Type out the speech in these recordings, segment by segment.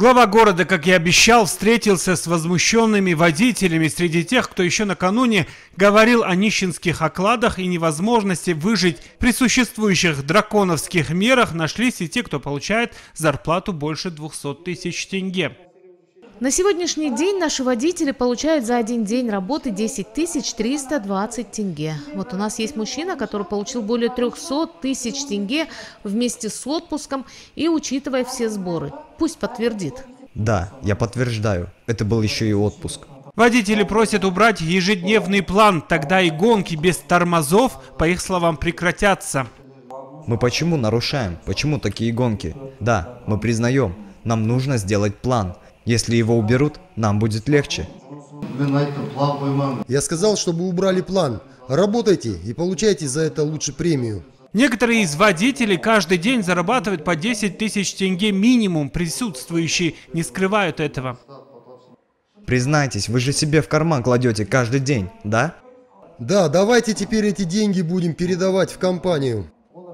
Глава города, как и обещал, встретился с возмущенными водителями среди тех, кто еще накануне говорил о нищенских окладах и невозможности выжить при существующих драконовских мерах, нашлись и те, кто получает зарплату больше 200 тысяч тенге. На сегодняшний день наши водители получают за один день работы 10 320 тенге. Вот у нас есть мужчина, который получил более 300 тысяч тенге вместе с отпуском и учитывая все сборы. Пусть подтвердит. Да, я подтверждаю. Это был еще и отпуск. Водители просят убрать ежедневный план, тогда и гонки без тормозов, по их словам, прекратятся. Мы почему нарушаем? Почему такие гонки? Да, мы признаем, нам нужно сделать план – если его уберут, нам будет легче. Я сказал, чтобы убрали план. Работайте и получайте за это лучше премию. Некоторые из водителей каждый день зарабатывают по 10 тысяч тенге минимум. Присутствующие не скрывают этого. Признайтесь, вы же себе в карман кладете каждый день, да? Да, давайте теперь эти деньги будем передавать в компанию.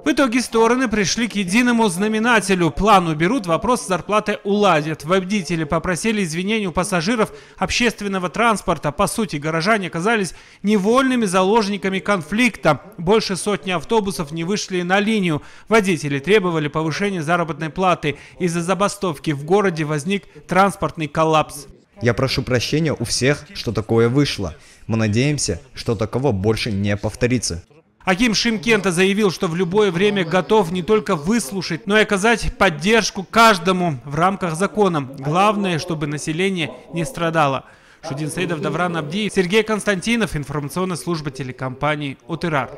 В итоге стороны пришли к единому знаменателю. План уберут, вопрос зарплаты уладят. Водители попросили извинений у пассажиров общественного транспорта. По сути, горожане оказались невольными заложниками конфликта. Больше сотни автобусов не вышли на линию. Водители требовали повышения заработной платы. Из-за забастовки в городе возник транспортный коллапс. Я прошу прощения у всех, что такое вышло. Мы надеемся, что такого больше не повторится. Аким Шимкента заявил, что в любое время готов не только выслушать, но и оказать поддержку каждому в рамках закона. Главное, чтобы население не страдало. Шудин Саидов, Давран Абдиев, Сергей Константинов, информационная служба телекомпании «Утырар».